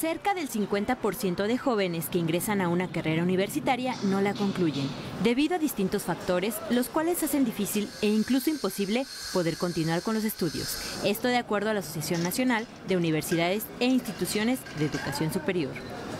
Cerca del 50% de jóvenes que ingresan a una carrera universitaria no la concluyen, debido a distintos factores, los cuales hacen difícil e incluso imposible poder continuar con los estudios. Esto de acuerdo a la Asociación Nacional de Universidades e Instituciones de Educación Superior.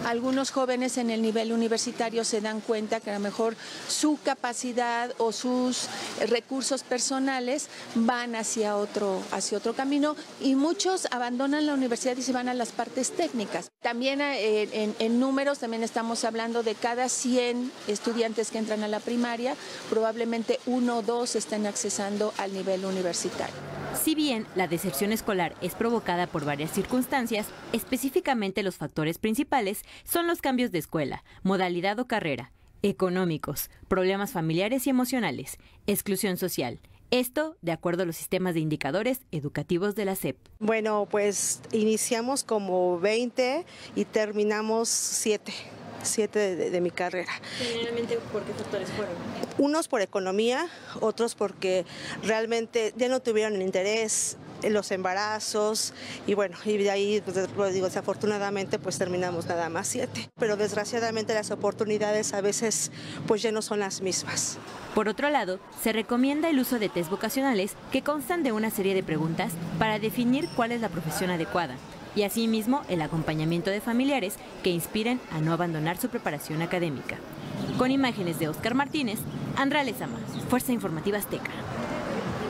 Algunos jóvenes en el nivel universitario se dan cuenta que a lo mejor su capacidad o sus recursos personales van hacia otro, hacia otro camino y muchos abandonan la universidad y se van a las partes técnicas. También eh, en, números, también estamos hablando de cada 100 estudiantes que entran a la primaria, probablemente uno o dos estén accesando al nivel universitario. Si bien la deserción escolar es provocada por varias circunstancias, específicamente los factores principales son los cambios de escuela, modalidad o carrera, económicos, problemas familiares y emocionales, exclusión social. Esto de acuerdo a los sistemas de indicadores educativos de la SEP. Bueno, pues iniciamos como 20 y terminamos 7 siete de, mi carrera. Generalmente, ¿por qué factores fueron? Unos por economía, otros porque realmente ya no tuvieron el interés en los embarazos y bueno, y de ahí, pues, digo, desafortunadamente pues terminamos nada más siete. Pero desgraciadamente las oportunidades a veces pues ya no son las mismas. Por otro lado, se recomienda el uso de test vocacionales que constan de una serie de preguntas para definir cuál es la profesión adecuada y asimismo el acompañamiento de familiares que inspiren a no abandonar su preparación académica. Con imágenes de Oscar Martínez, Andrés Lezama, Fuerza Informativa Azteca.